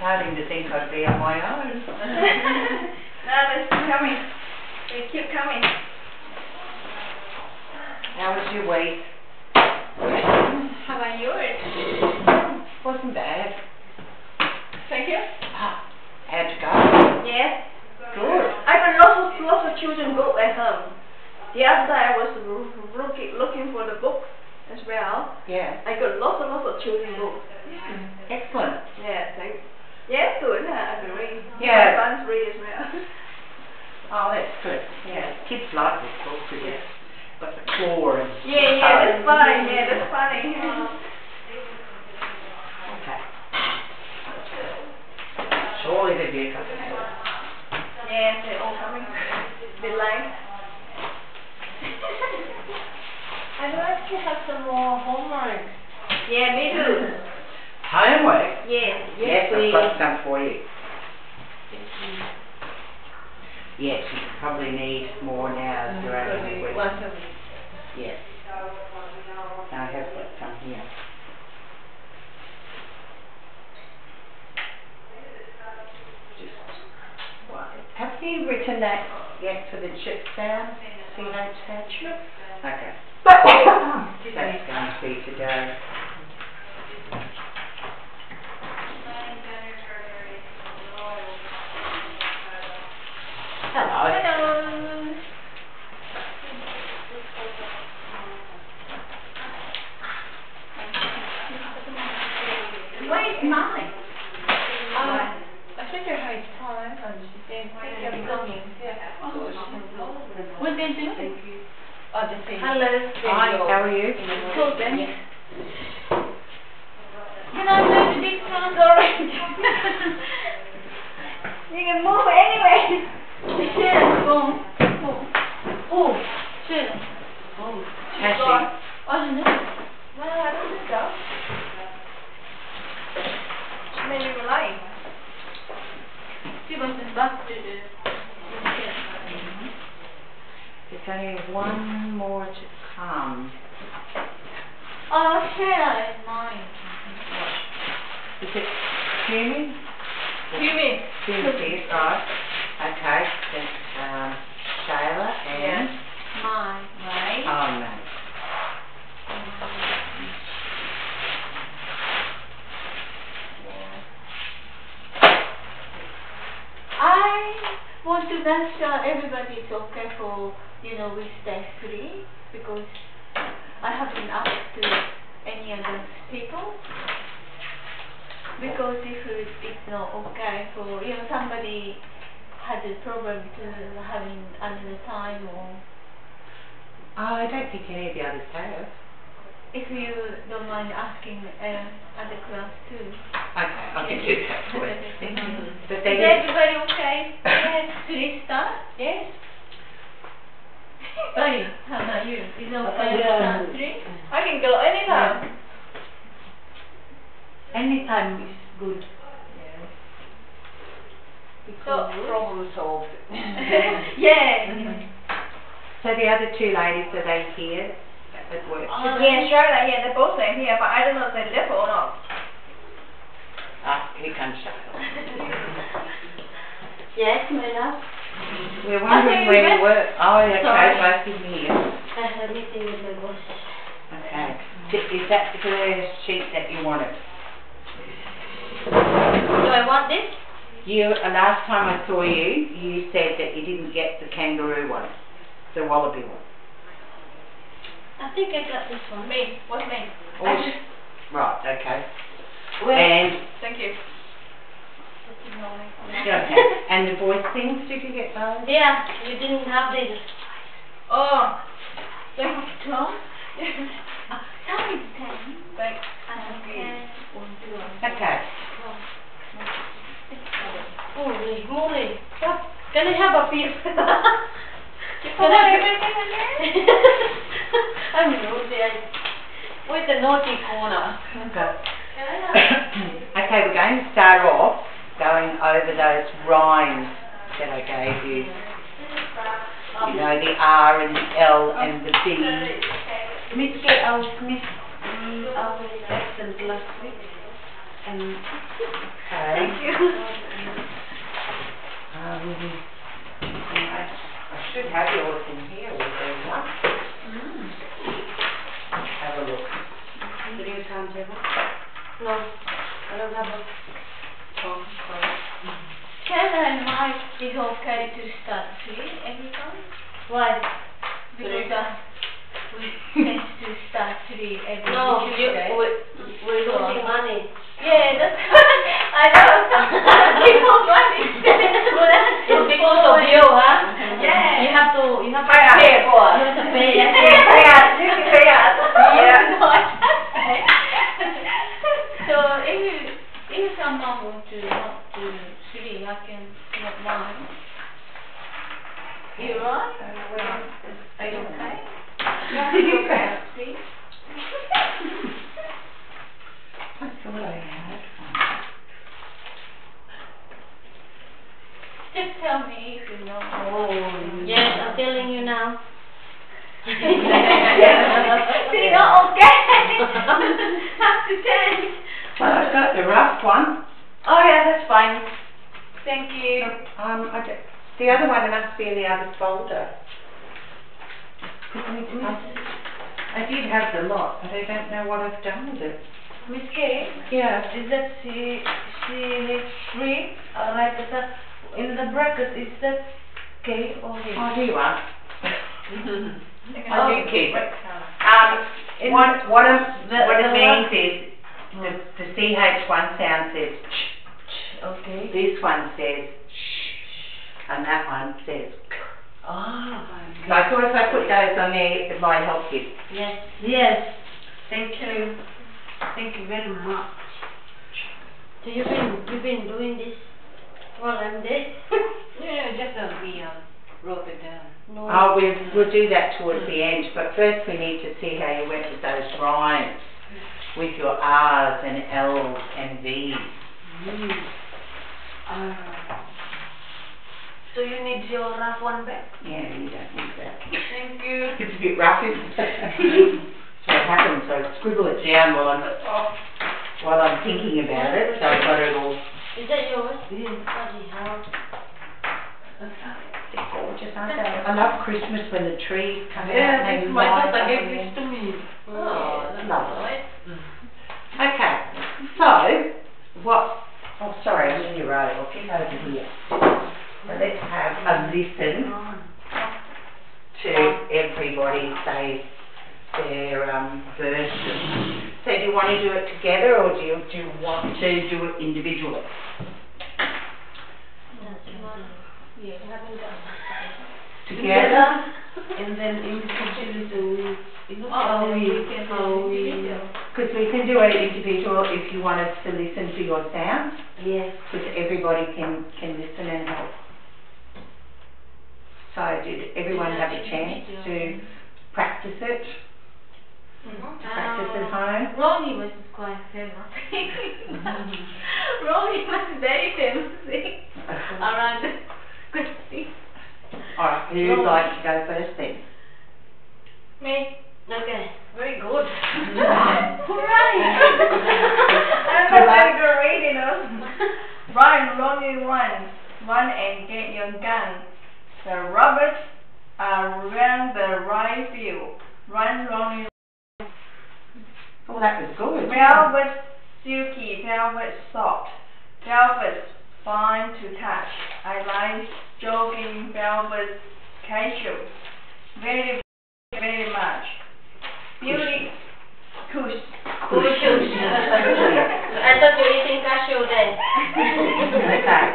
starting to think I'd be on my own. no, they're still coming. They keep coming. How was your week? How about yours? Wasn't bad. Thank you. Ah, how'd you go? Yes. Good. I got lots of lots of children book at home. The other day I was looking looking for the book as well. Yeah. I got lots and lots of children books. Excellent. Yeah, thank. Yeah, good. Huh? I can read. Yeah. My sons read as well. Oh, that's good. Yeah. Kids like this book because it's got the claw and yeah, yeah, that's funny. Yeah, that's funny. Okay. Surely there'll be a couple more. yeah, they're all coming. Bit late. I'd like to have some more homework. Yeah, me too. Homework? Yeah. Yes, I've got some for you. Yes, you probably need more now as you're out of the week. Once a week. Yes. I have got some here. Have you written that yet for the chip down? CHH? Okay. That's going to be today. Hello. Mine? Um, I her her time and she said, thank you for coming. Yeah. So she- What they doing? Oh. Hello. Hi, how are you? Cool. Can I move this one already? you can move anyway. Sure, boom, boom. Oh, sure. Oh, she? Oh, no. No, I don't think so. She made you lying. She wasn't back to the... There's only one more to come. Oh, Shayla is mine. Is it Hume? You mean? Hume, right. Okay, that's um, Shayla and Mine, right? oh no. I want to make sure everybody is okay for, you know, we stay free because I haven't asked to any of other people. Because if it's not okay for, you know, somebody has a problem to having another time or I don't think any of the others have. if you don't mind asking uh, other class too. Okay, I can do that for you. Is everybody okay? Yes, please start? Yes? Buddy, how about you? Is it okay to start three? I can go anytime. anytime is good. So, Problem solved. yeah. So the other two ladies, are they here at work? Uh, Yeah, Charlotte, yeah, they're both staying here, but I don't know if they live or not. Ah, here comes Shayla. Yes, my. We're wondering where you were. Oh, okay, Sorry. both in here. I have a meeting with my boss. Okay. Th- Is that the sheet that you wanted? Do I want this? You, last time I saw you, you said that you didn't get the kangaroo one, the wallaby one. I think I got this one. Me, what's me? Oh, I just- Right, okay. Where? And, Thank you. okay, and the voice things, did you get those? Yeah, you didn't have this. Oh, thank you. Tom? Tom is ten. Thanks. Okay. Holy moly. Can I have a piece? You Can I everything again? I'm naughty. I- With the naughty corner. Okay. Have? Okay, we're going to start off going over those rhymes that I gave you. You know, the R and the L and the B. I was Miss, mm, was absent last week. And Okay. Thank you. Um, I, I should have yours in here with them one. Have a look. The new timetable? No, I don't have a. Oh, sorry. Can I might be okay to start three every time? Why? Because uh, we tend to start three every No, you, Tuesday. we, we're losing money. Yeah, that's I know. People money. but that's It's because of you, huh? Yeah. You have to, you have to Pay pay for. You have to pay. Pay us, pay us. Yeah. I can't. so if if someone wants to not do three, I can not. You right? Are you okay? Yeah, you can. See? I thought I had Just tell me if you know. Oh, Yes, I'm telling you now. See, not okay. Have to change. Well, I've got the rough one. Oh yeah, that's fine. Thank you. Um, I don't, the other one must be in the other folder. I did have the lot, but I don't know what I've done with it. Miss K, Yeah. is that C, C three, uh, right, is that, in the bracket, is that K or H? Oh, here you are. I do keep it. Um, In- what, what, it- The- what it the means is, the, the CH one sound says ch, Okay. this one says sh, and that one says k. Ah. So I thought if I put those on there, it might help you. Yes. Yes, thank you, thank you very much. So you've been, you've been doing this while I'm there? Yeah, just uh, we um, wrote it down. No. Oh, we'll, we'll do that towards the end, but first we need to see how you went with those rhymes, with your R's and L's and V's. Mm. Ah. So you need your rough one back? Yeah, you don't need that. Thank you. It's a bit rough, isn't it? So it happens, so I scribble it down while I'm, while I'm thinking about it, so I've got it all Is that yours? Yeah. Bloody hell. They're gorgeous, aren't they? I love Christmas when the trees come out Yeah, and they my daughter gave this to me. Oh, lovely. nice. Okay, so, what, oh, sorry, I'm in your row, I'll get over here. So let's have a listen oh, to everybody say their, um, verses. So do you want to do it together, or do you, do you want to do it individually? Yeah, Together? And then individually, so we, you know, Oh, how we, we can do how we. Because we can do it individual if you want us to listen to your sound, Yes. because everybody can, can listen and help. So did everyone have a chance to practice it, Mm-hmm. practice at um, home? Ronnie was quite famous. Mm-hmm. Ronnie was very famous around Christmas. Alright, who'd like to go first then? Me. Okay. Very good. Mm-hmm. Hooray! I'm Good not luck. very good reading them. Run, Ronnie, run. Run and get your gun. Uh, the robbers are around the right field. Run, Ronnie, Oh, that was good. Velvet, silky, velvet, soft. Velvet, fine to touch. I like jogging velvet casual. Very, very much. Beauty, kush. Kush. I thought you were eating cashew then. Okay.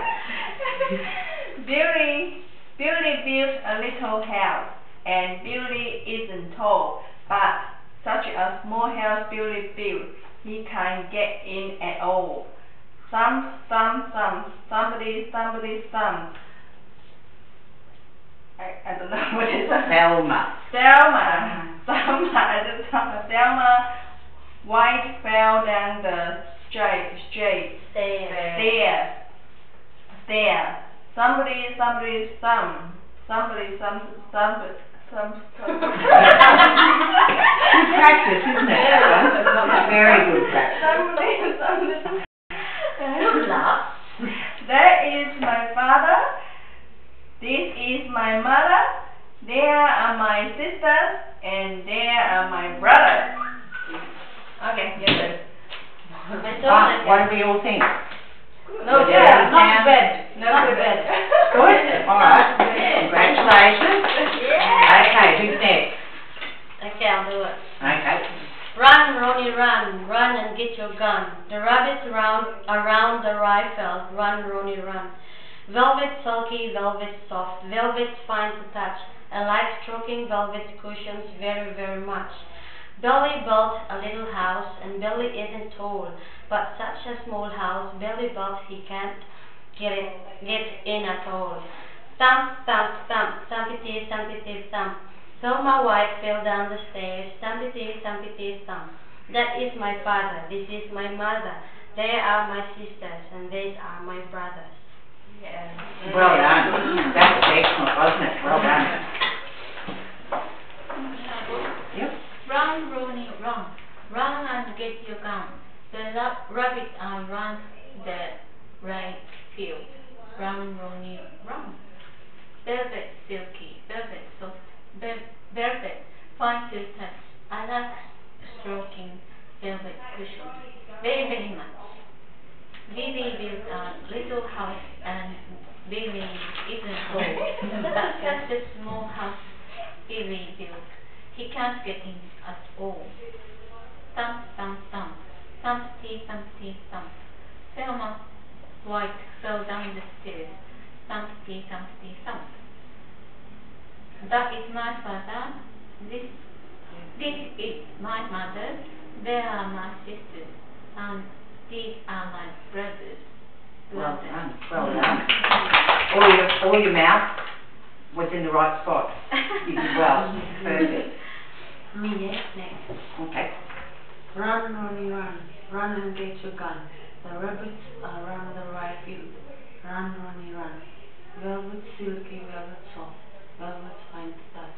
Beauty, beauty builds a little house, and beauty isn't tall, but such a small house beauty builds, he can't get in at all. Some, some, some, somebody, somebody, some. I, I don't know what is that. Selma. Selma, Selma, uh-huh. I just thought Selma, white fell down the straight, straight there, there. Somebody, somebody, some, somebody, some, some, some. Good practice, isn't it? Yeah. Very good practice. Good laugh. That is my father. This is my mother. There are my sisters, and there are my brothers. Okay, get this. What do we all think? No Good, bad, yeah. not bad, not too bad. Good, alright, congratulations. Yeah. Okay, who's next? Okay, I'll do it. Okay, Run, Ronnie, run, run and get your gun. The rabbits round around the rifle, run, Ronnie, run. Velvet sulky, velvet soft, velvet fine to touch. I like stroking velvet cushions very, very much. Billy built a little house, and Billy isn't tall, but such a small house Billy built he can't get it get in at all. Thump, thump, thump, thumpity, thumpity, thump. So my wife fell down the stairs, thumpity, thumpity, thump. That is my father, this is my mother, they are my sisters, and these are my brothers. Yeah. well done. That was excellent, wasn't it? Well done. Yep. Run, Ronnie, run. Run and get your gun. The ra- rabbit uh, runs the right field. Run, Ronnie, run. Velvet, silky, velvet, soft, vel- velvet, fine to touch. I like stroking velvet cushion very, very much. Billy built a little house and Billy isn't home. but such a small house Billy built. He can't get in at all. Thump, thump, thump. Thumpty, thumpty, thump. Thelma White fell down the stairs. Thumpty, thumpty, thump. That is my father. This, this is my mother. They are my sisters. And these are my brothers. Well done, well done. All your, all your mouth was in the right spot. You did well, perfect. Mm, Me, next. Okay. Run, Ronnie, run. Run and get your gun. The rabbits are around the right field. Run, Ronnie, run. Velvet, silky, velvet, soft. Velvet, fine to touch.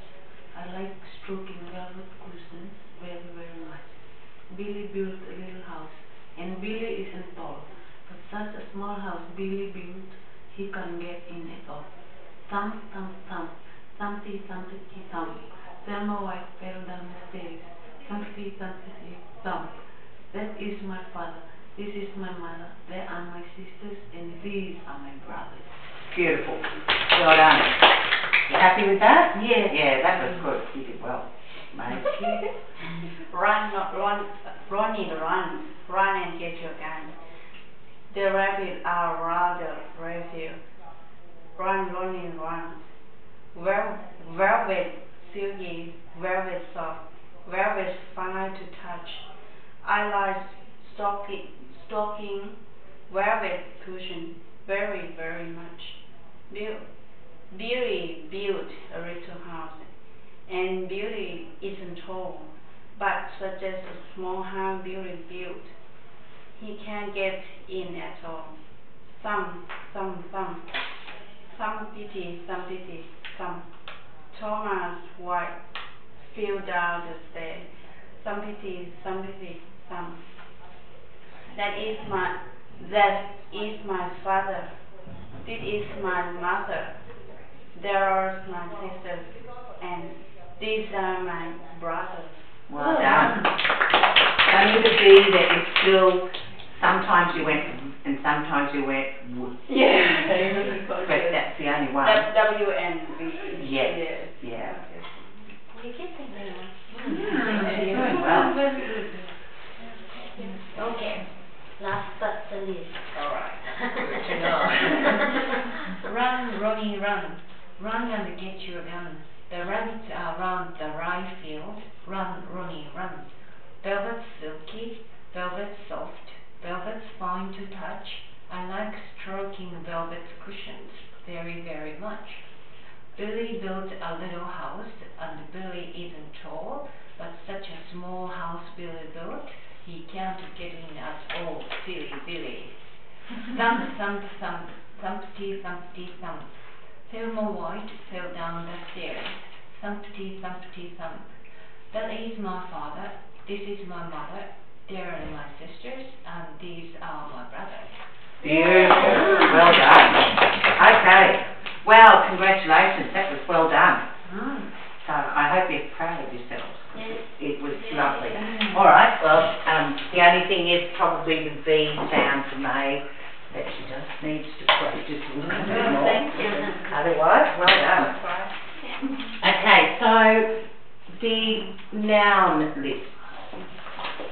I like stroking velvet cushions very, very much. Billy built a little house, and Billy isn't tall, but such a small house Billy built, he can't get in at all. Thump, thump, thump. Thumpty, thumpty, thump. Thelma White fell down the stairs. Thumpty, thumpty, thump. That is my father. This is my mother. They are my sisters, and these are my brothers. Beautiful. Well done. You happy with that? Yeah. Yeah, that was good. You did well. Mate. Run, not run, Ronnie, run, run and get your gun. The rabbit are rather refuse. Run, Ronnie, run. Vel- velvet, silky, velvet soft, velvet fine to touch. I like stocking, stocking, velvet cushion very, very much. Bill, Billy built a little house and beauty isn't tall, but such as a small house beauty built. He can't get in at all. Some, some, some, some pity, some pity, some. Thomas White fell down the stairs. Some pity, some pity, some. That is my, that is my father. This is my mother. There are my sisters, and these are my brothers. Well done. Only to see that it's still, sometimes you went and sometimes you went w- Yeah. but that's the only one. That's W and V. Yes, Yes. yeah. You get it hmm. very much. You're doing well. Okay. Last but the least. Alright. Run, Ronnie, run. Run and get your gun. The rabbits are round the rye field. Run, Ronnie, run. Velvet silky, velvet soft, velvet's fine to touch. I like stroking velvet cushions very, very much. Billy built a little house, and Billy isn't tall, but such a small house Billy built, he can't get in at all. Silly Billy. Thump, thump, thump, thumpty, thumpty, thump. Thelma White fell down the stairs. Thumpty, thumpty, thump. That is my father. This is my mother. They are my sisters, and these are my brothers. Beautiful. Well done. Okay. Well, congratulations, that was well done. Mm. So I hope you're proud of yourselves. Yes. It was lovely. All right, well, um, the only thing is probably the V sound for May, that she just needs to practice a little bit more. Thank you. Otherwise, well done. Okay, so the noun list,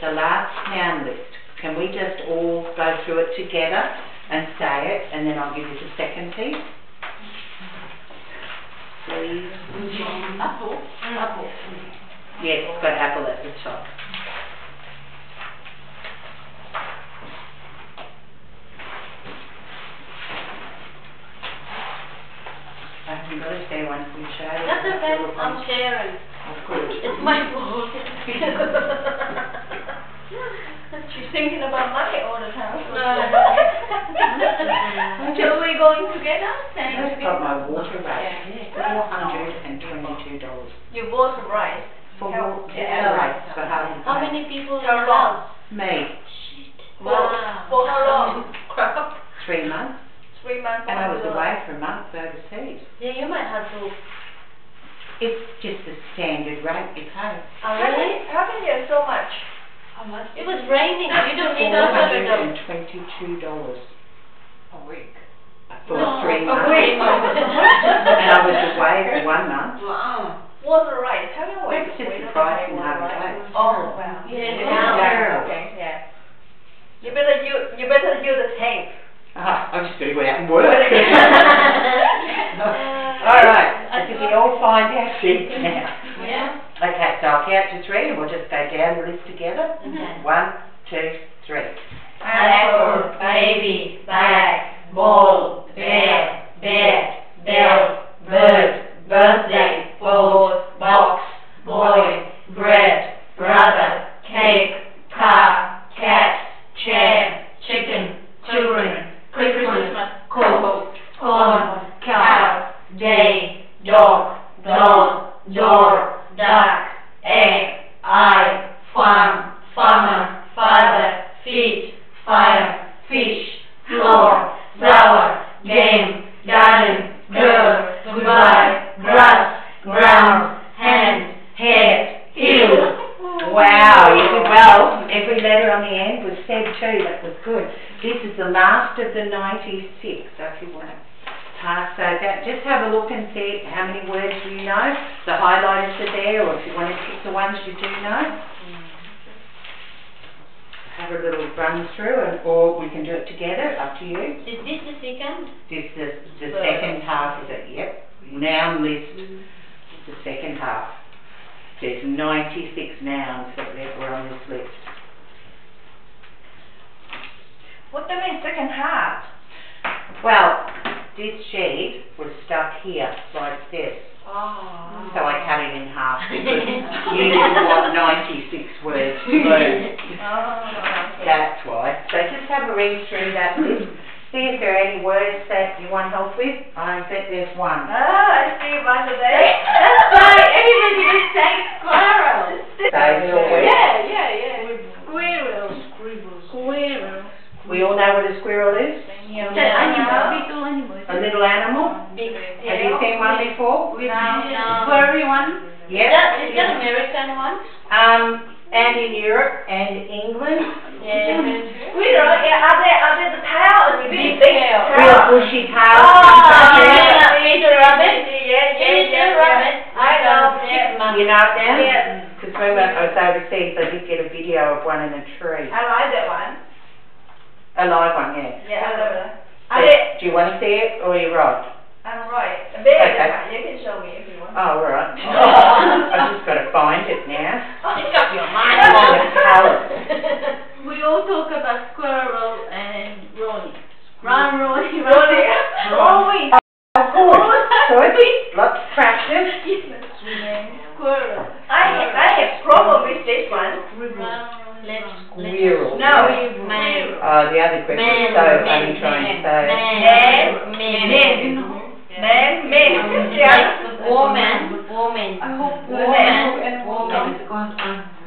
the last noun list, can we just all go through it together and say it, and then I'll give you the second piece? Please. Apple. Apple. Yes, it's got apple at the top. I haven't got a spare one for you, Shirley. That's okay, I'm sharing. Good. It's my fault. She's thinking about money all the time. No. Shall we going together? I've got my water rate, four hundred and twenty-two dollars. You both. For Help. water, Yeah. rates for half the How many people in How the long? house? Me, For, Wow. for how long? Crap. three months, Three months. and I was away for a month overseas. Yeah, you might have to. It's just the standard rate you pay. Oh, How really? can, how can you so much? How much? It was raining. You don't need Four a hundred hundred and twenty-two dollars A week. for No, three a months. week. And I was away for one month. Wow. What's the right? Tell me what It's just the price in half price. Oh, wow. Yeah, now- Yeah, okay, yeah. You better use, you better use the tank. Ah, I'm just gonna go out and work. All right, so did we all find our sheets now? Yeah. Okay, so I'll count to three and we'll just go down the list together. Okay. One, two, three. Apple, baby, bag, ball, bear, bear, bell, bird, birthday, boat, box, boy, bread, brother, cake, car, cat, chair, chicken, children, Christmas, coat, corn, cow, day, dog, dog, door, duck, egg, eye, farm, farmer, father, feet, fire, fish, floor, flower, game, garden, girl, goodbye, grass, ground, hand, head, hill. Wow, you did well. Every letter on the end was said too, that was good. This is the last of the ninety-six, so if you want to pass those out, just have a look and see how many words you know. The highlighters are there, or if you want to pick the ones you do know. Have a little run through, and, or we can do it together, up to you. Is this the second? This is the second half of it, yep. Noun list, the second half. There's ninety-six nouns that were on this list. What do you mean second half? Well, this sheet was stuck here, like this, Oh. so I cut it in half because you didn't want ninety-six words to learn. Oh, okay. That's why. So just have a read through that list, see if there are any words that you want help with. I bet there's one. Ah, I see one today. That's why everybody was saying squirrel. So, little words. Yeah, yeah, yeah. Squirrel. Squirrel. We all know what a squirrel is? Yeah. A little animal? Big Have you seen one before? No, no. Furry one. Is Yes. that, is that American one? Um, and in Europe and England, Yeah. Squirrel, yeah, are they, are they the tail or the big, big tail? real bushy tail. Oh, sometimes. yeah, It's a rabbit. Yeah, yeah, It's a yeah, rabbit. yeah. I know, yeah. Chipmunk. You know it now? Yeah. Because when I was overseas, I did get a video of one in a tree. I like that one. A live one, yeah. Yeah, I love that. Are So, they, do you want to see it or are you right? I'm right. A big Okay. you can show me if you want. Oh, all right. I've just got to find it now. It's got your mind It's on. the colours. We all talk about squirrel and Ronnie. Run, Ronnie, Rolling. Oh, wait. Of course. Good. Lots of practice. Squirrel. I have, I have problem with this one. Let's, Squirrel. No, Man. Oh, the other question Man, is so man, funny trying to say. man, man, Men. man. Men, men. Yeah. Woman, woman, Man. woman, woman.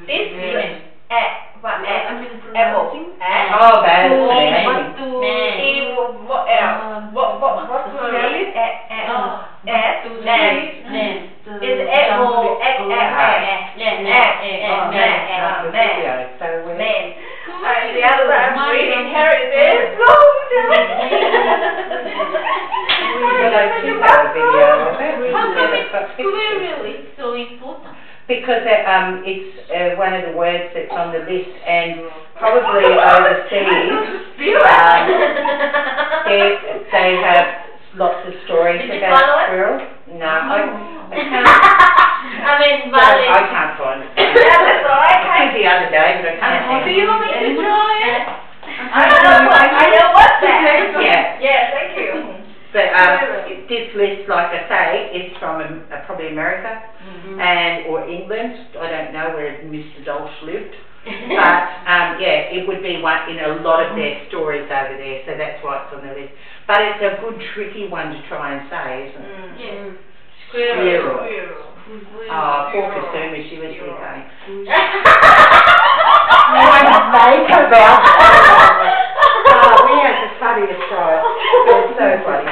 This is, uh, What I ant? mean, Apple. pronouncing. Oh, that's What amazing. to Man. What else? What, what, what. Man. apple. Man. Uh, the. Uh, other one. How come it's so important? Because it, um, it's uh, one of the words that's on the list, and probably overseas, um, they, they have lots of stories Did you about follow it? squirrels. No, I, I can't. I mean, I Bali. can't find it. That's all right. I did the other day, but I can't. Oh, do you want me to try it? I know what, I know what that. Yeah. Yeah, thank you. But um, this list, like I say, is from um, uh, probably America and or England. I don't know where Mr. Dolch lived, but um, yeah, it would be one in a lot of their stories over there. So that's why it's on the list. But it's a good tricky one to try and say, isn't it? Yes. Squirrel. Squirrel. Oh, poor Kasuma, she was here going. I make about Oh, we had the funniest time. It was so funny.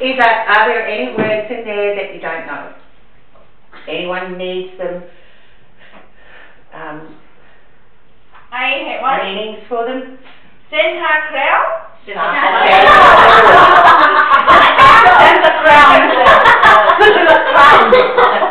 Is that, are there any words in there that you don't know? Anyone needs them, um, I have one. meanings for them? Santa Claus. That's a crown.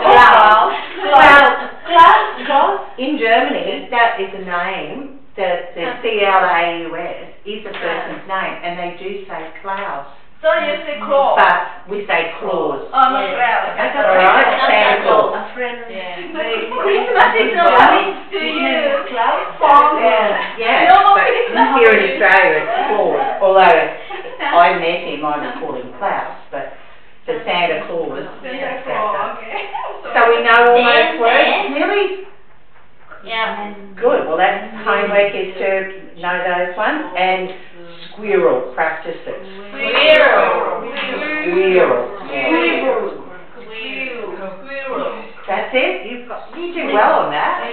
Crown. Well, Klaus, Klaus in Germany, that is a name, the, the C-L-A-U-S is a person's name, and they do say Klaus. So you say Claus. But we say Claus. Oh, not Claus. That's all right, Santa Claus. A friend. Yeah. Christmas is not coming to you. Claus song. Yeah, yeah, No, but Christmas. here in Australia it's Claus, although I met him, I would call him Klaus, but the Santa Claus. Santa Claus, okay. So we know all those words, Dan. really? Yeah. Good, well that's homework is to know those ones, and squirrel, practice it. Squirrel. Squirrel. Squirrel. Squirrel. That's it, you've got, you do well on that.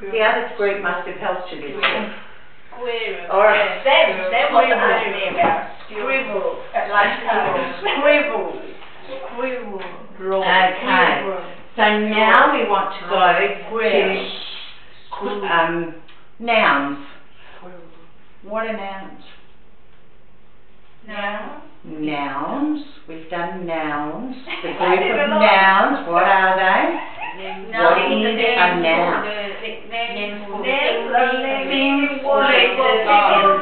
The other group must have helped you this week. Squirrel. All right. That, that was the anime about scribble, at lunchtime. Scribble. Scribble. Draw. Okay. So now we want to go to um, nouns. What are nouns? Now. Nouns. We've done nouns. The group of nouns. What are they? What is a noun? Names, name,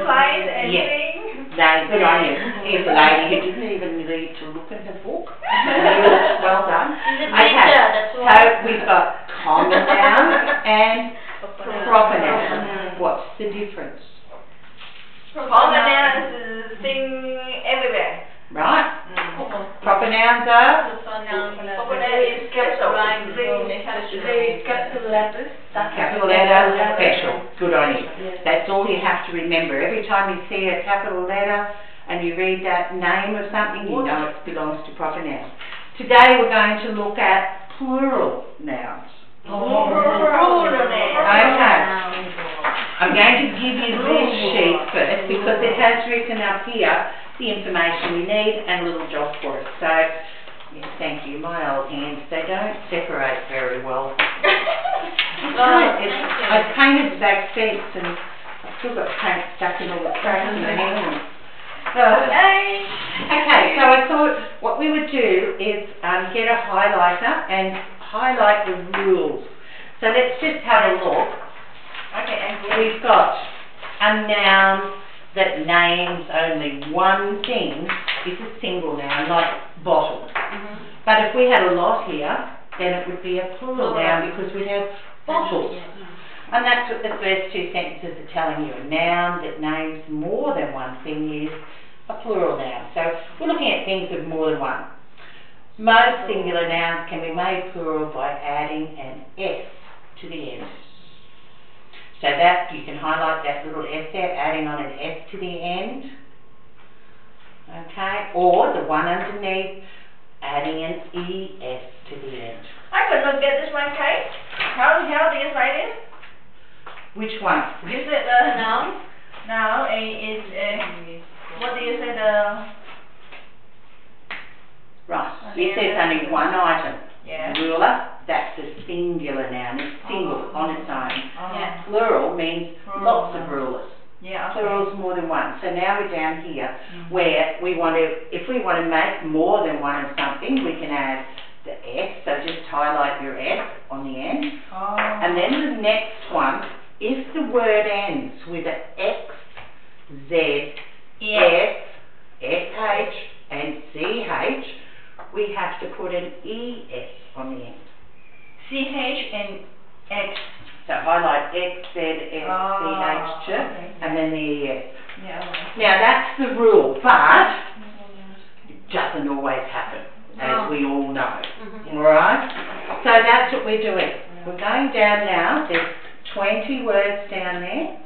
place, and Yes. things. Good on you. Here's a lady who didn't even need to look at her book. well done. Okay. So we've got common nouns and proper nouns. What's the difference? Common nouns is thing everywhere. Right? Mm. Proper nouns are Proper noun is capital. They capital letters. capital letter, special. Good on you. That's all you have to remember. Every time you see a capital letter and you read that name of something, you know it belongs to proper nouns. Today we're going to look at plural nouns. plural nouns. Okay. I'm going to give you this sheet first because it has written up here the information you need and a little job for it. So, yes, thank you. My old hands, they don't separate very well. It's, I've painted back seats and I've still got paint stuck in all the cracks in the hands. Hey. Okay, so I thought what we would do is um, get a highlighter and highlight the rules. So let's just have a look. Okay, and We've got a noun that names only one thing This is a single noun, like bottle. Mm-hmm. But if we had a lot here, then it would be a plural noun because we'd have bottles. And that's what the first two sentences are telling you. A noun that names more than one thing is a plural noun. So we're looking at things with more than one. Most singular nouns can be made plural by adding an S to the end. So that, you can highlight that little S there, adding on an S to the end. Okay, or the one underneath, adding an ES to the end. I could not get this one, Kate. How, how do you write it? Which one? You said the Noun? now a is a what do you say the Right, you said it's only one item. yeah Ruler, that's a singular noun, it's single on its own. oh, Yeah. Plural means Plural. lots of rulers. yeah okay. Plural's more than one. So now we're down here Mhm. where we want to, if we want to make more than one of something, we can add the S. So just highlight your S on the end. oh And then the next one, if the word ends with an X, Z, yeah S, SH, and CH, we have to put an ES on the end. C H and X So highlight X, Z, S, Oh, CH, ch, okay. and then the ES. yeah Now that's the rule, but it doesn't always happen, as we all know. Mhm. Alright? So that's what we're doing. We're going down now, there's twenty words down there.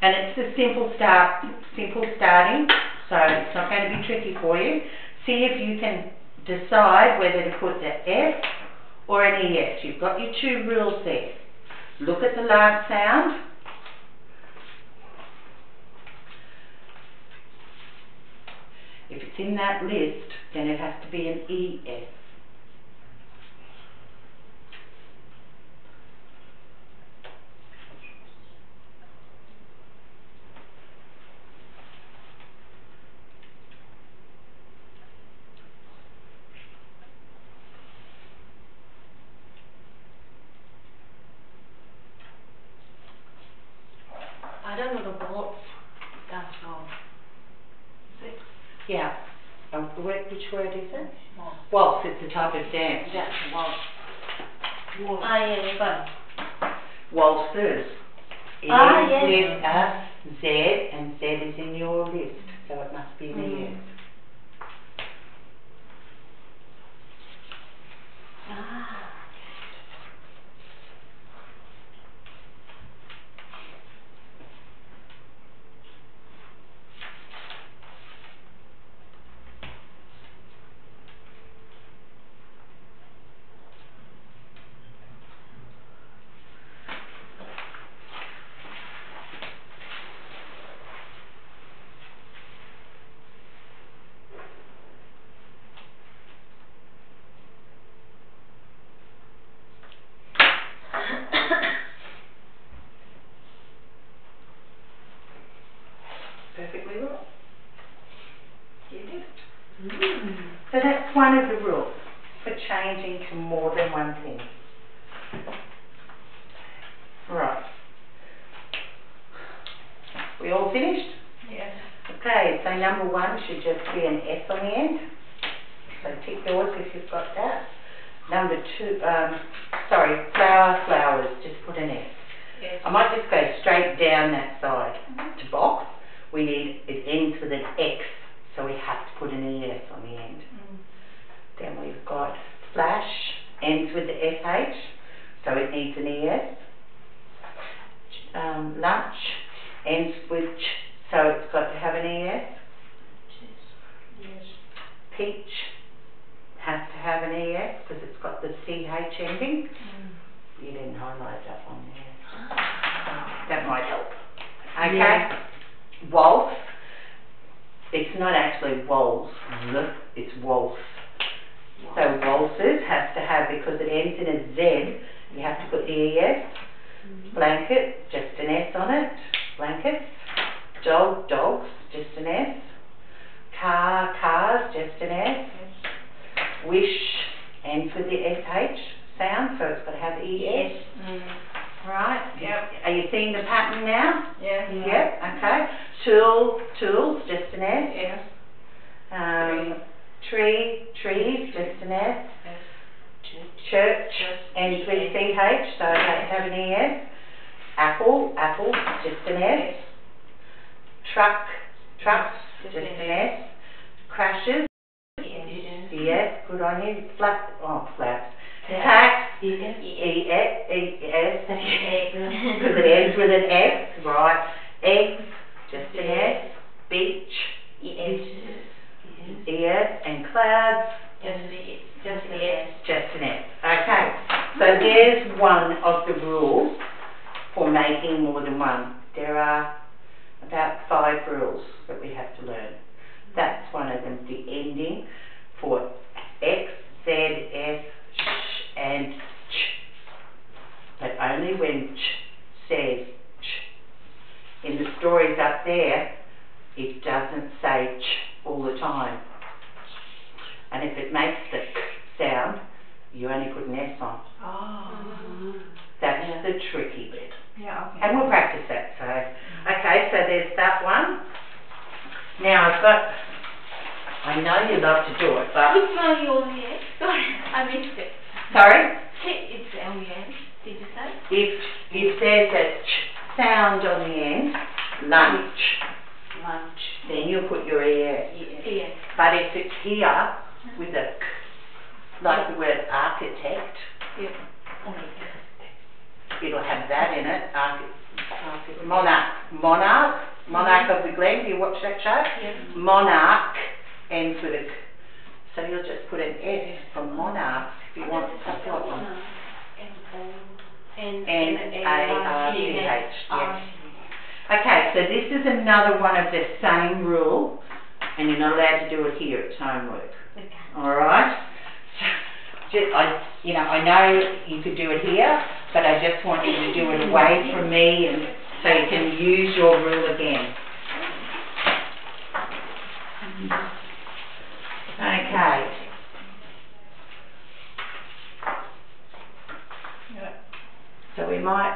And it's the simple start, simple starting, so it's not going to be tricky for you. See if you can decide whether to put the S or an ES. You've got your two rules there. Look at the last sound. If it's in that list, then it has to be an ES. I don't know the words. That's all. Yeah. Um, where, which word is it? Waltz, it's a type of dance. That's waltz. Ah, yeah, you got it. Waltzers. It Ah, ends yes. with a Z, and Z is in your list, so it must be an Mhm. ES. Ah. Perfectly right. You did. So that's one of the rules for changing to more than one thing. Right. We all finished? yeah Okay, so number one should just be an S on the end. So tick yours if you've got that. Number two, um, sorry, flower, flowers, just put an S. yes I might just go straight down that side to box. We need, it ends with an X, so we have to put an ES on the end. Mm. Then we've got flash, ends with the SH, so it needs an ES. Um, lunch, ends with ch, so it's got to have an ES. Yes Peach has to have an ES because it's got the CH ending. Mm. You didn't highlight that one there. That might help. Okay? Yeah. Waltz. It's not actually waltz, it's waltz. So waltzes has to have, because it ends in a Z, you have to put the ES. Blanket, just an S on it. Blankets. Dog, dogs, just an S. Car, cars, just an S. Wish ends with the SH sound, so it's got to have ES. Mm. Right? Yep. Are you seeing the pattern now? yeah Yep, okay. Tool, tools, just an S. yeah Um, tree, trees, just an S. yes Church, CH, so it has to have an ES. Apple, apple, just an S. Truck, trucks, just an S. Crashes, yes, mm-hmm. good on you. Flat, oh, flaps. Tax, E, E, E, S, because it ends with an X, right. Eggs, just an S. Beach, ES, and clouds, just yes just an S. Okay, so there's one of the rules for five rules that we have to learn. Mm-hmm. That's one of them, the ending for X, Z, S, sh, and ch. But only when ch says ch. In the stories up there, it doesn't say ch all the time. And if it makes the k sound, you only put an S on. Oh. Mm-hmm. That's the tricky bit. Yeah, okay. And we'll practice that, so, okay, so there's that one. Now I've got, I know you love to do it, but, Which one you only have? Sorry, I missed it. sorry, T the end, did you say? if, if there's a ch sound on the end, lunch, Lunch. then you'll put your ES. Yes. But if it's here mm-hmm. with a k, like the word architect, it'll have that in it, monarch, monarch, monarch of the Glen, do you watch that show? Yes. Monarch ends with a k. So you'll just put an S for monarch if you want couple of them. N N A R C H, yes. Okay, so this is another one of the same rule, and you're not allowed to do it here, it's homework. Okay. Alright? Just, I, you know, I know you could do it here, but I just want you to do it away from me and so you can use your rule again. Okay. So we might,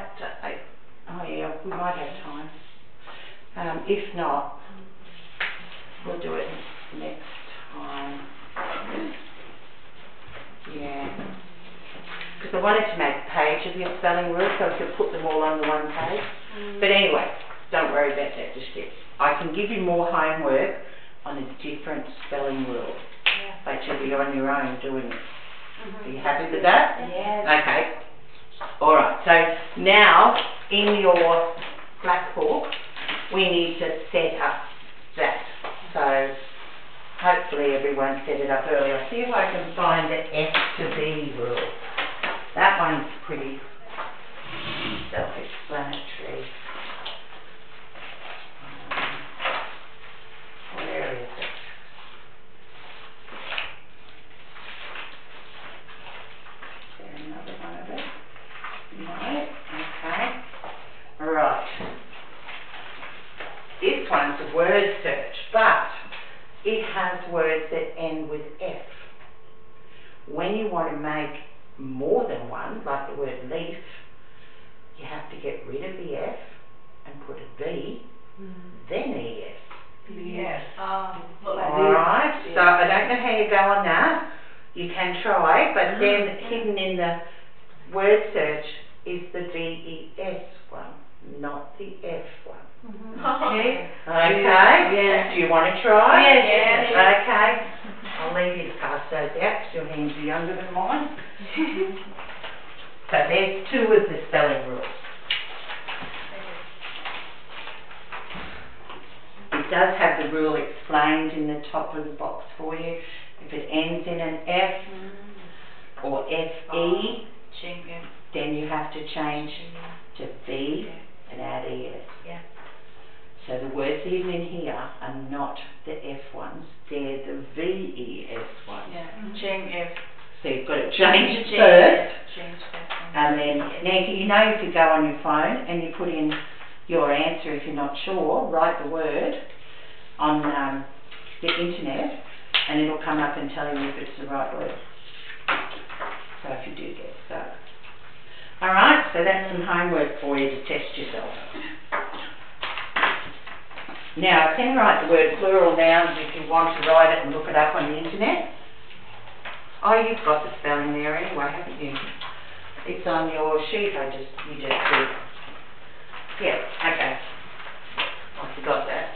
oh yeah, we might have time. Um, if not, we'll do it next time. Yeah. Because I wanted to make a page of your spelling rules so I could put them all on the one page. Mm. But anyway, don't worry about that just yet. I can give you more homework on a different spelling rule. But you'll be on your own doing it. Mm-hmm. Are you happy with that? Yes. Okay. All right. So now in your black book, we need to set up that. So hopefully everyone set it up earlier. I'll see if I can find the F to B rule. One's pretty self-explanatory. Um, where is it? Is there another one of it? No, okay. Right. This one's a word search, but it has words that end with F. When you want to make more than one, like the word leaf, you have to get rid of the F and put a B, then ES. Yes. Um, Look like this. Alright, so I don't know how you go on that. You can try, but then hidden in the word search is the D-E-S one, not the F one. Mm-hmm. Okay. Okay? Yeah. Do you want to try? Yes, yes. Okay. I'll leave you to pass those out 'cause your hands are younger than mine. So there's two of the spelling rules. It does have the rule explained in the top of the box for you. If it ends in an F mm-hmm. Or FE, change it. then you have to change to V and add ES. Yeah. So the words even in here are not the F ones, they're the VES ones. Yeah. Change if. So you've got to change Change first, Change that. and then, Nancy, you know if you go on your phone and you put in your answer if you're not sure, write the word on um, the internet and it'll come up and tell you if it's the right word. So if you do get stuck. Alright, so that's some homework for you to test yourself. Now, I can write the word plural nouns if you want to write it and look it up on the internet. Oh, you've got the spelling there anyway, haven't you? It's on your sheet, I just, you just did. Yeah, okay. I forgot that.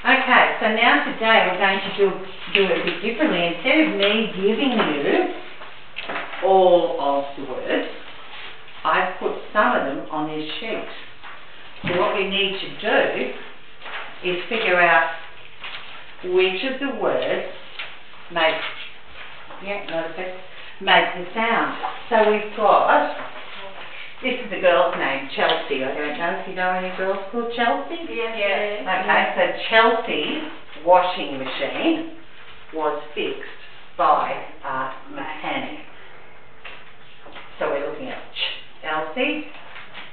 Okay, so now today we're going to do, do it a bit differently. Instead of me giving you all of the words, I've put some of them on this sheet. So what we need to do is figure out which of the words make, yeah, notice it, make the sound. So we've got This is a girl's name, Chelsea. I don't know if you know any girls called Chelsea. Yes. Okay, so Chelsea's washing machine was fixed by a mechanic. So we're looking at Ch- Chelsea,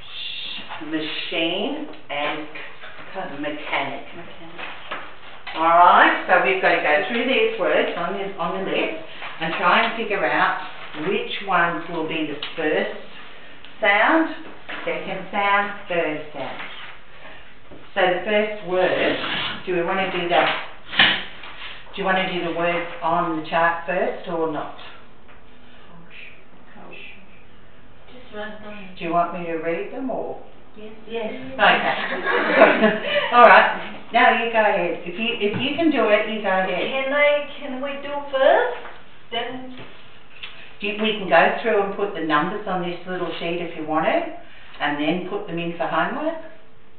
sh- machine, and c- mechanic. Alright, so we've got to go through these words on the, on the list and try and figure out which ones will be the first sound, second sound, third sound. So the first word, do we want to do that? Do you want to do the words on the chart first or not? Just write down. Do you want me to read them or? Yes. Yes. Okay. Alright, now you go ahead. If you, if you can do it, you go ahead. Can I, can we do first? Then, You- We can go through and put the numbers on this little sheet if you want to, and then put them in for homework.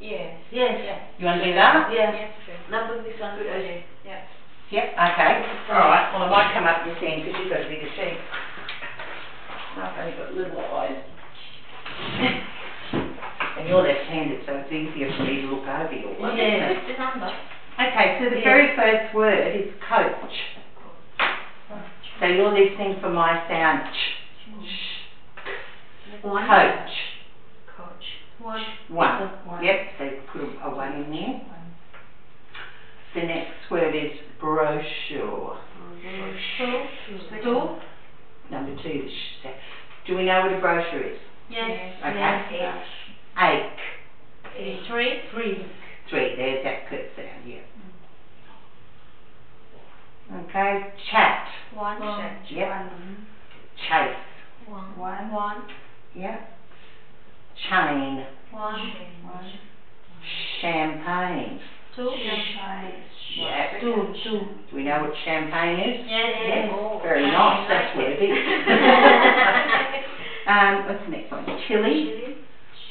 yes. Yes. You want to do that? Yes. Yes. Number this one. Good idea, yeah. Yep, okay. Alright, well I might come up this end because you've got a bigger sheet. I've only got little eyes. And you're left-handed, so it's easier for me to look over your work. isn't it? What's the number? Okay, so the very first word is coach. So you're listening for my sound. Ch. One. Coach. Coach. One. One. One. Yep, so put a, a one in there. The next word is brochure. Two. Second. Two. Number two. Do we know what a brochure is? Yes. Okay. Yes. Ache. Three. Three. Three. There's that good sound. Yeah. Okay. Chat. One. Yep. Chase. One. One. One. Yep. Chain. One. Champagne. Two. Champagne. Yeah. Two. Two. Do we know what champagne is? Yes. Yes. Oh. Very nice. That's what it is. um, what's the next one? Chili.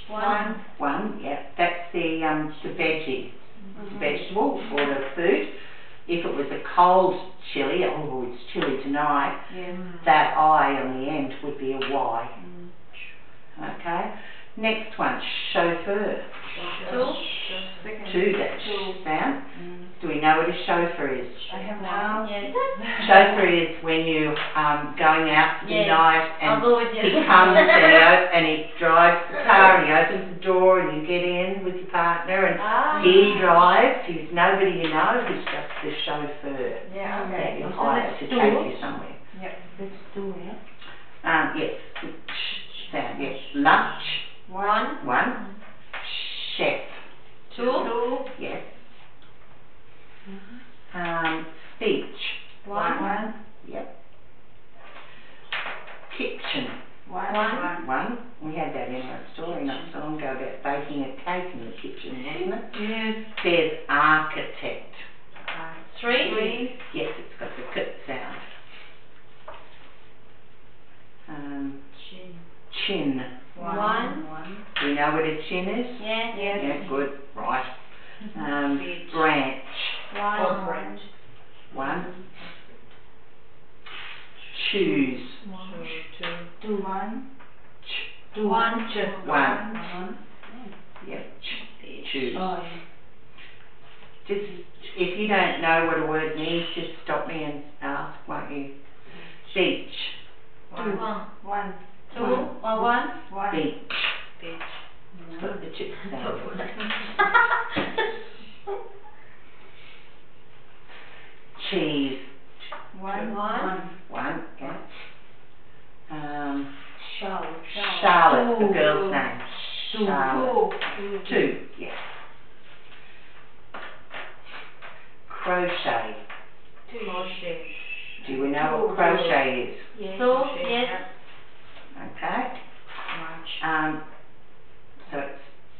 One. One. Yeah. That's the um the veggie, the vegetable or the food. If it was a cold chili, oh, it's chilly tonight. Yes. That I on the end would be a Y. Okay. Next one, chauffeur. Two. Second. Two, that sound. Mm. Do we know what a chauffeur is? I have One. Yes. Chauffeur is when you um going out for the Yes. night and go with you. he comes and he, op- and he drives the car and he opens the door and you get in with your partner and Ah. he drives. He's nobody you know. He's just the chauffeur Yeah, that okay. you So hire to take it. you somewhere. Yep. Let's do it. Um, yes, ch- sound, yes. Lunch, One. one. Chef, Two. Two. yes. Um, speech, One. One. yep. Kitchen, One. One. one. We had that in our story not so long ago about baking a cake in the kitchen, wasn't it? Yes. There's architect. Three. Three. Yes, it's got the kit sound. Um, chin. One. One. Do you know what a chin is? Yes. Yes. Yeah, good, right. Um, Beach. branch, One. Orange. one. Choose, Two. Two. One. Two. One. Just one. One. Yep, ch- choose. Oh, Just, if you don't know what a word means, just stop me and ask, won't you? Beach, One. One. One. Two. Or one. beach. One. Beach. It's got the ch. Cheese, One. One. one, yeah. Um, Charlotte. Charlotte, the girl's name. Two. Charlotte. Two. Two, yes. Crochet. Crochet. Do we know what crochet is? Yes. Two. crochet, Yes. Okay. March. Um, so it's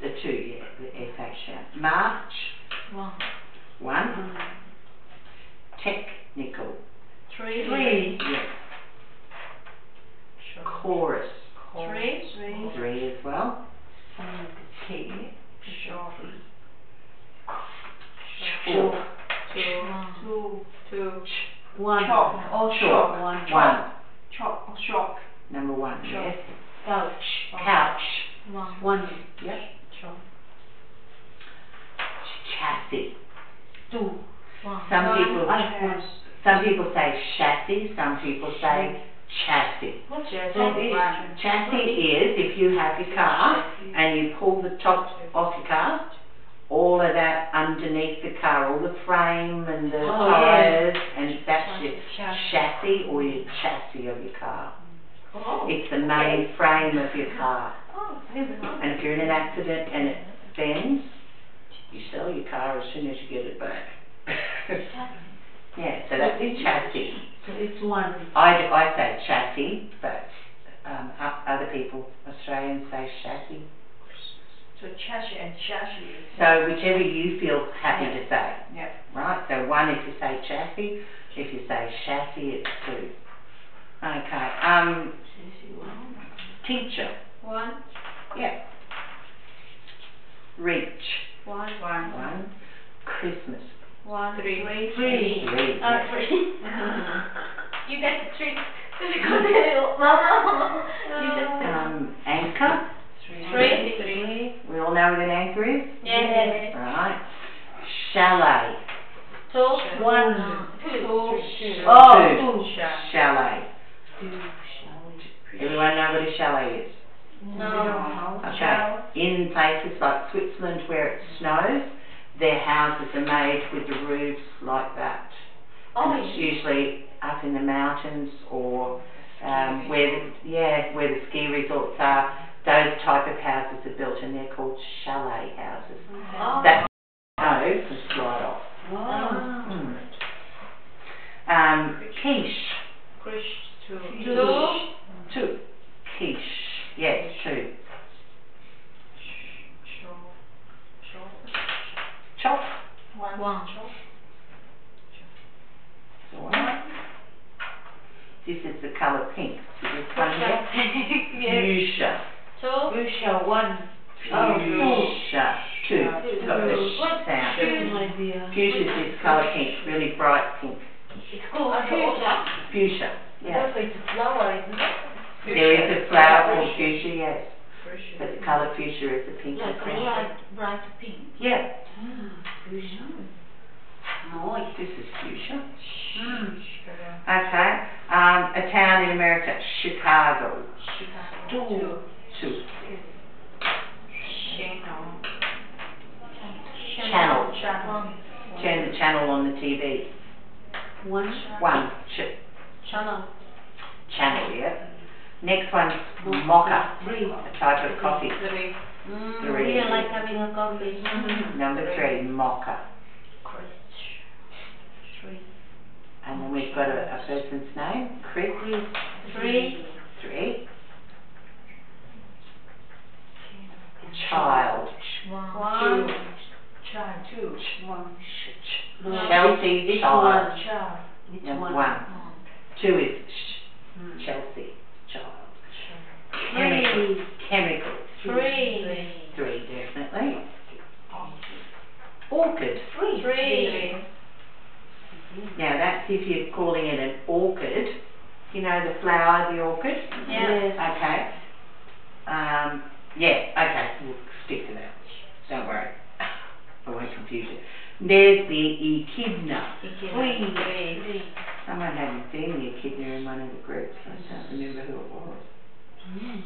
the two, yeah, the SH sound. March, One. one. Technical, Three. Three. yes. Chorus, Three. Three. three as well. T. Short. Chalk, Two. Two. Two. One. Chalk. Oh, Chalk. chalk. one. Chalk. Oh, chalk. Number one, Chalk. yes. Couch. Couch, One. One. Yep. Sure. Chassis. Two. One. Some people, some people say chassis, some people say chassis. What's Chassis. Chassis is if you have your car and you pull the top off your car, all of that underneath the car, all the frame and the Oh, tyres, and that's your Chassis. chassis or your chassis of your car. Oh. It's the main frame of your car. Oh. And if you're in an accident and it bends, you sell your car as soon as you get it back. yeah, so that's your chassis. So it's one. I, I say chassis, but um, o- other people, Australians say chassis. So chassis and chassis. So whichever you feel happy to say, Yep. right? So one if you say chassis, if you say chassis it's two. Okay, um, teacher, One. yeah. Reach, One. One. one. Christmas, One. Three. Three. Three. three. Uh, yeah. three. you get three. Because you just Um, anchor, Three. Three. we all know what an anchor is, Yes. right? Chalet, Two. One. Two. Oh, Two. chalet. Two. Shall Everyone know what a chalet is? No. Okay, in places like Switzerland where it snows, their houses are made with the roofs like that. Oh, And it's usually up in the mountains or um, where the, yeah, where the ski resorts are. Those type of houses are built and they're called chalet houses. Oh. That snow can slide off. Oh. Hmm. Um, quiche, Push two. Two. two. Quiche, yes, two. Show. Show. Chop, One. One. Chop. So one. This is the colour pink. See this one here? Fuchsia. Two. Fuchsia. One. Fuchsia. Two. Got the sh sound. Two, my dear. Fuchsia is this colour pink, really bright pink. Two. Fuchsia. Fuchsia. Yeah. That's a flower, isn't it? There is a flower called fuchsia, yes. But the colour fuchsia is the pink Like a bright pink. Yeah. Fuchsia. Nice. This is fuchsia. Mm. Okay. Um, a town in America, Chicago. Two. Two. Channel. Channel. Channel. Turn the channel on the TV. One. One. Ch- Channel. channel, yeah. Next one, mocha. Three. A type of coffee. Three. Mm, Three. we like having a coffee. Number three, mocha. Three. And then we've got a, a person's name, Chris. Three. Three. Child. One. One. Child. Two. One. No, Chelsea child. one. Child. One. one. One. Two is sh- hmm. Chelsea child. Three. Chemical. Three. Three, definitely. Orchid. Three. Now that's if you're calling it an orchid. You know the flower, the orchid? Yeah. Okay. Um, yeah, okay, we'll stick to that. Don't worry. I won't confuse you. There's the echidna. Three. Three. Someone hadn't seen the echidna in one of the groups. I don't remember who it was. Mm.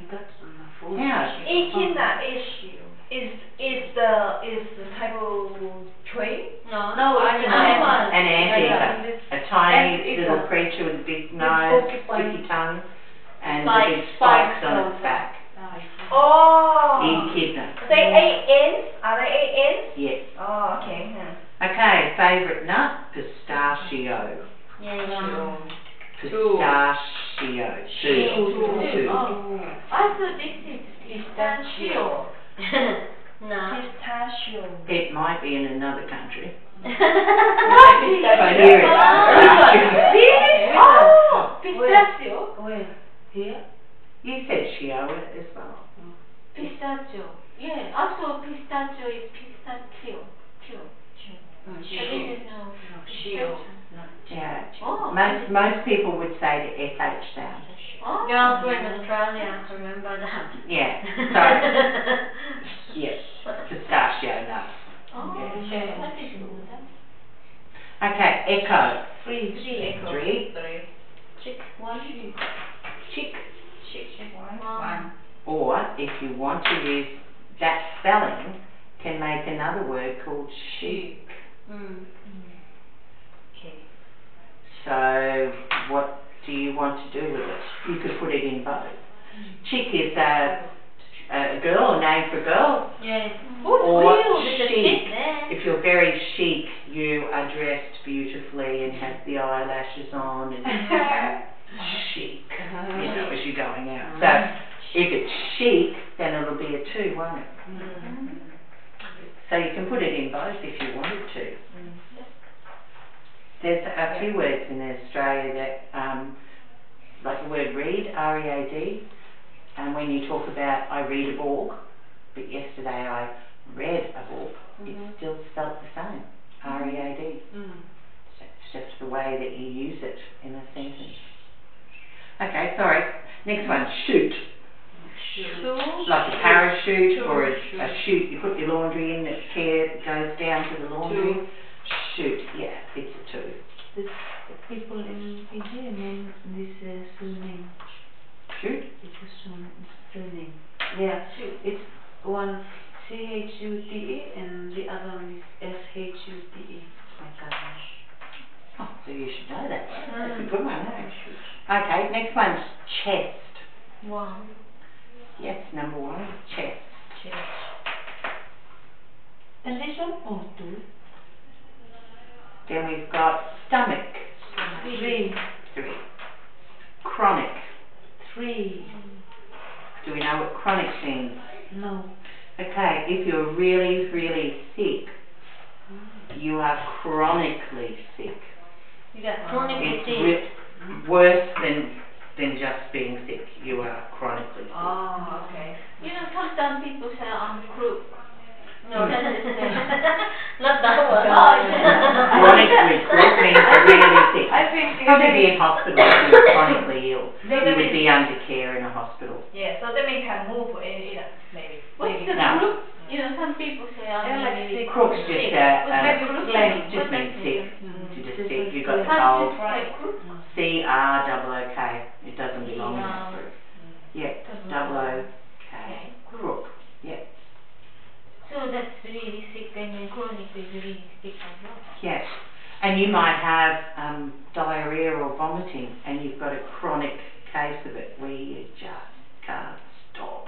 I got on my phone. Yeah. Echidna is is is the is the type of tree. No. No, it's an Animal. An anteater. A tiny Anteater. little creature with a big nose, porcupine. sticky tongue, and Spikes. the big spikes Spikes on on its back. Oh. Echidna. They eight ends. Are they eight ends? Yes. Oh, okay. Yeah. Okay, favourite nut? Pistachio. Yeah, yeah. Pistachio. Two. Two. Oh, I thought this is pistachio. no. Pistachio. It might be in another country. But But here it is. Really? Oh, pistachio. Where? Here? You said shio as well. Pistachio. Yeah, also pistachio is pistachio. Chio. But mm, this is uh, no pistachio. Yeah. Oh. Most, most people would say the SH sound. Oh. Girls were in Australia, remember that? Yeah. So, yes, pistachio nuts. Oh, Yeah. what is it? Okay, echo. Three. Three. Three. Three. Chick, one, Chick. chick, chick, one. One. Or if you want to use that spelling, can make another word called chic. Mm. Okay. So what do you want to do with it? You could put it in both. Chick is a, a girl, a name for a girl. Yes. Mm. Or Whew, there's a chic. there. If you're very chic, you are dressed beautifully and have the eyelashes on and chic, you know, as you're going out. Mm. So if it's chic, then it'll be a two, won't it? Mm. So you can put it in both if you wanted to. There's a few words in Australia that, um, like the word read, R-E-A-D, and when you talk about I read a book, but yesterday I read a book, Mhm. it's still spelt the same, R-E-A-D. Mm. It's just the way that you use it in a sentence. Okay, sorry. Next one, shoot. Two. Like a parachute or a, a chute, you put your laundry in, it care, goes down to the laundry. Shoot, yeah, it's a two. This the people in Fiji name this uh, surname. Shoot? It's a surname. Yeah. It's one C H U T E and the other one is S H U T E. My cousin. Oh, so you should know that one. That's a good one, eh? Okay, next one's chest. One. Yes, number one, chest. Chest. And this one oh two. Then we've got stomach. Three. Three. Chronic. Three. Do we know what chronic means? No. Okay, if you're really, really sick, you are chronically sick. You got chronic It's disease. ri- worse than than just being sick. You are chronically sick. Oh, okay. You know, sometimes people say I'm crook. No, Mm. that's not that one. chronically sick means you're really sick. I think Probably be in hospital if you're chronically ill. You would be under care in a hospital. Yeah, so that means can move in, in maybe. What's maybe. the No. crook? You know, some people say oh, I'm Yeah, like really sick. Crook's just sick. a, uh, What's uh, that a crook just What means that sick. mean? You mm. just sick, you got the Can't cold. you say crook? C R double O K. It doesn't belong in that Yeah. group. Yeah, double O K. Crook. Yeah. So that's really sick and then chronic is really sick as well. Yes. And you might have um, diarrhea or vomiting, and you've got a chronic case of it where you just can't stop.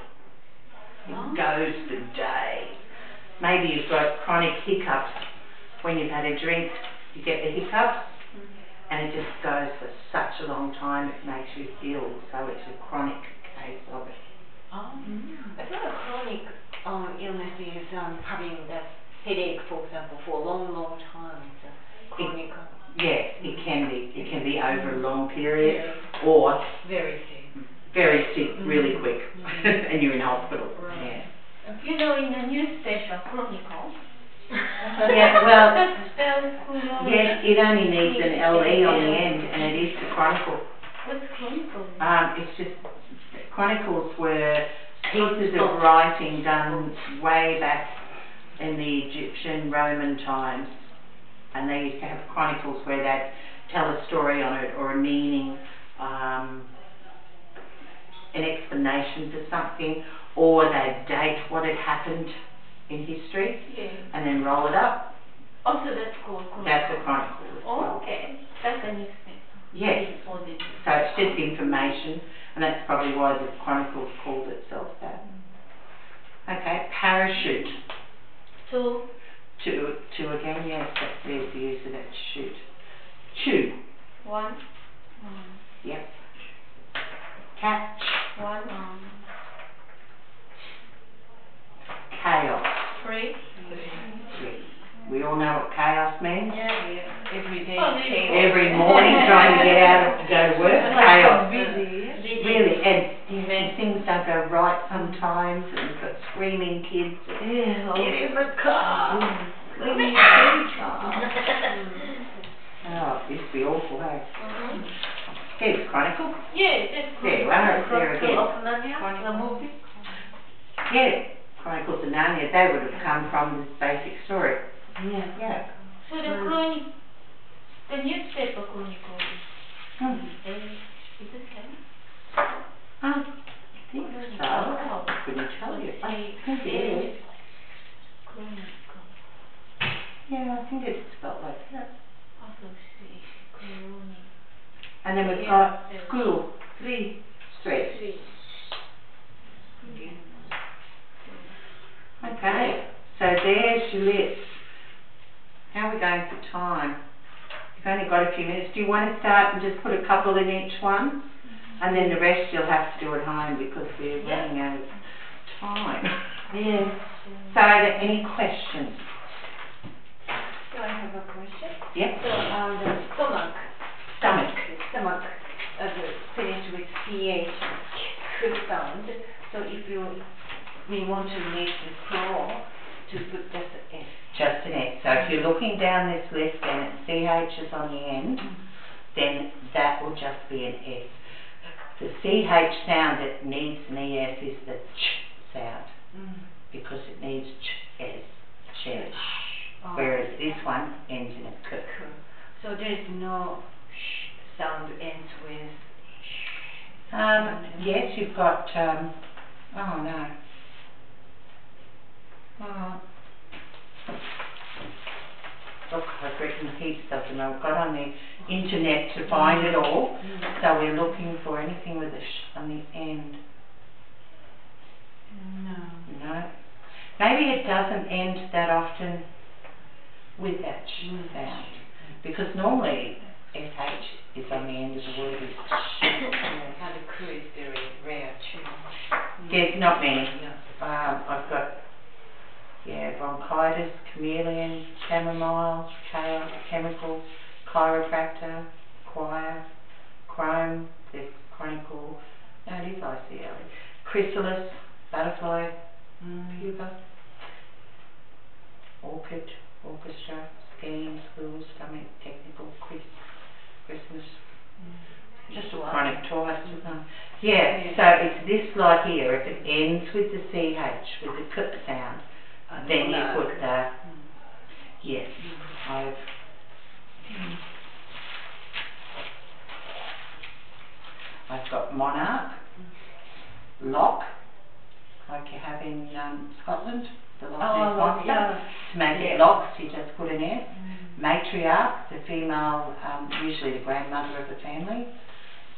It Oh. goes for days. Maybe you've got chronic hiccups. When you've had a drink, you get the hiccups, and it just goes for such a long time, it makes you ill. So it's a chronic case of it. I feel like chronic um, illness is um, having that headache, for example, for a long, long time. It's a chronic, Yes, it can be. It can be over a long period, or very sick. very sick really quick, and you're in hospital. Yeah. You know, in the newspaper, Chronicle. Yeah, well, That's yes, it only needs an LE on the end, and it is the chronicle. What's Chronicle? Um, it's just chronicles were pieces of writing done way back in the Egyptian Roman times, and they used to have chronicles where they'd tell a story on it or a meaning, um, an explanation for something, or they'd date what had happened in history Yeah. and then roll it up. Also, that's called Chronicle. That's a chronicle. Oh, okay. That's a newspaper. Yes. So it's just information, and that's probably why the Chronicles called itself that. Okay, parachute. two, Two, two again, yes, that's there's the use of that shoot. Chew, One. yep. Catch, One. um, chaos. Three. Three. We all know what chaos means. Yeah, yeah. Every day. Oh. Every morning trying to get out to go to work, chaos. Busy. Really, and you know, things don't go right sometimes, and you've got screaming kids. Yeah, Get in the car! Mm. Me in the car! oh, this would be awful, eh? Mm-hmm. Here's Chronicle. Yeah, that's good. There you are, there again. Of Narnia, Chronicle. Yeah, Chronicles of Narnia, they would have come from this basic story. Yeah. Yeah. So the mm. chronicle, the newspaper chronicle. Mm. Is it I think so. I couldn't tell you. I think it is. Yeah, I think it's spelled like that. And then we've got school, three straight. Okay, so there's your list. How are we going for time? You've only got a few minutes. Do you want to start and just put a couple in each one? And then the rest you'll have to do at home because we're Yeah. running out of time. Yeah. So are there any questions? Do I have a question. Yep, So, um, the stomach, stomach. stomach, uh, the finished with ch, could sound. So if you, we want to make the plural, to put just an s. Just an S. So if you're looking down this list and it's CH is on the end, then that will just be an S. The CH sound that needs an ES is the ch sound Mm. because it needs ch S, ch. Oh, Whereas this one ends in a k. cool. So there is no sh sound ends with sh. Um, yes, you've got, um, oh no. Oh. Look, I've written heaps of them. I've got on the internet to find it all. So we're looking for anything with a sh on the end. No. No. Maybe it doesn't end that often with that sh Mm. sound. Because normally SH is on the end of the word is sh. Yeah, how the crew is very rare too. There's not many. Yeah. Um, I've got, yeah, bronchitis, chameleon, chamomile, cha- chemical, chiropractor, choir, chrome, there's chronicle, no, it is ICL, chrysalis, butterfly, Mm. pupa, orchid, orchestra, scheme, school, stomach, technical, Chris, Christmas, Just one. chronic twice, isn't it? Yeah, so it's this lot here, if it ends with the CH, with the k sound, then you put the, yes, I've, I've got monarch, loch, like you have in, um, Scotland, the Loch Oh, lock, yeah. To make it Yeah. lochs, you just put an S. Matriarch, the female, um, usually the grandmother of the family,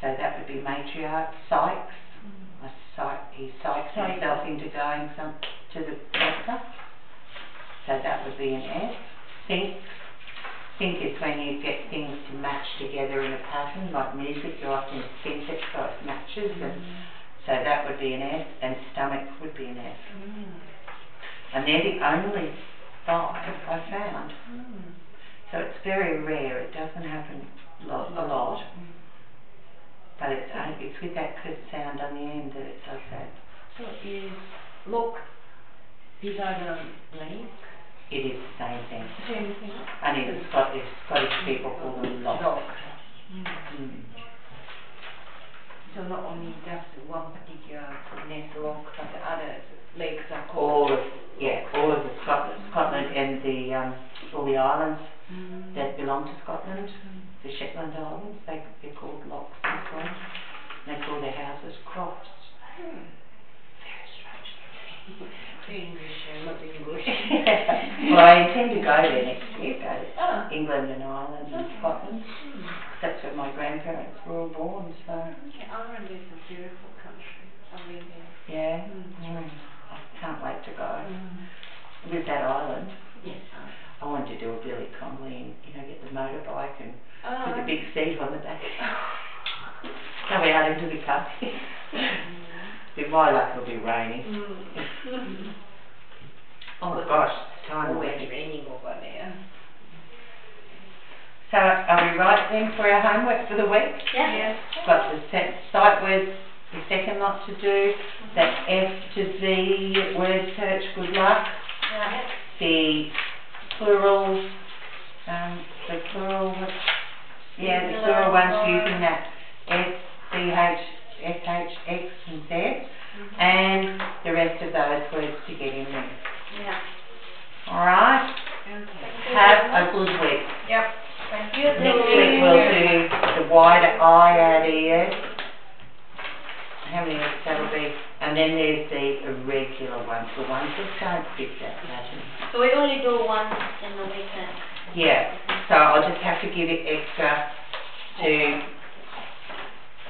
so that would be matriarch. Sykes, a psych, he psychs Psych. himself into going some, to the doctor, so that would be an S. Sync, sync is when you get things to match together in a pattern, like music, you often sync it so it matches, and so that would be an S, and stomach would be an S. Mm. And they're the only five I found. Mm. So it's very rare, it doesn't happen lo- a lot, but it's, uh, it's with that clip sound on the end that it does that. So is look bigger than lake? It is the same thing. Same thing. And in Scottish, Scottish people call them loch. Lock. Mm. So not only just one particular nest lock, but the other lakes are All of, yeah, all of the Scotland, Scotland and the, um, all the islands Mm. that belong to Scotland, the Shetland Islands, they, they're called lochs as well. They call their houses crofts. Very strange. English. well, I intend to go there next year, go to Oh. England and Ireland and Scotland. That's where my grandparents were all born, so, Okay, Ireland is a beautiful country. Been there. yeah. Mm. Mm. I can't wait to go. Mm. With that island, Yes. I want to do a Billy Connolly and, you know, get the motorbike and Uh, put a big seat on the back. Go out into the country. With my luck, it'll be raining. Oh my gosh, it's time Always already. raining over there. So are we right then for our homework for the week? Yes. Got the set sight words, the second lot to do, the F to Z word search, good luck. Yeah. The plurals, um, the plural, what- yeah, the plural ones using that S, C, H, S, H, X and Z. And the rest of those words to get in there. Yeah. Alright? Have a good week. Yep. Thank you. Next week we'll do the wider IRDS. How many weeks that'll be? And then there's the irregular ones, the ones that don't fit that pattern. So we only do one in the weekend. Yeah, so I'll just have to give it extra to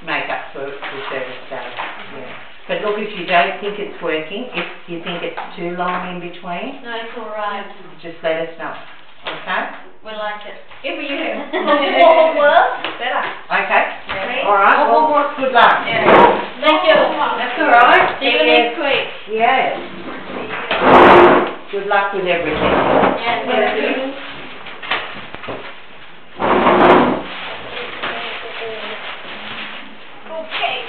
make up for, for service days, yeah. But look, if you don't think it's working, if you think it's too long in between, No, it's alright. just let us know, okay? We like it. If you have more work, better. Okay? Yeah. Alright, well, well, good luck. Yeah. Thank you. That's alright. See you next week. Yes. Good luck with everything. Yeah, thank you. Okay.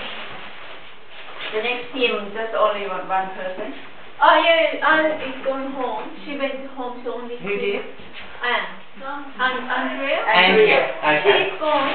The next team, just only one, one person. Oh yeah, Anne is going home. She went home, so only Who did? Anne. Anne, Andrea. Andrea, okay. She's going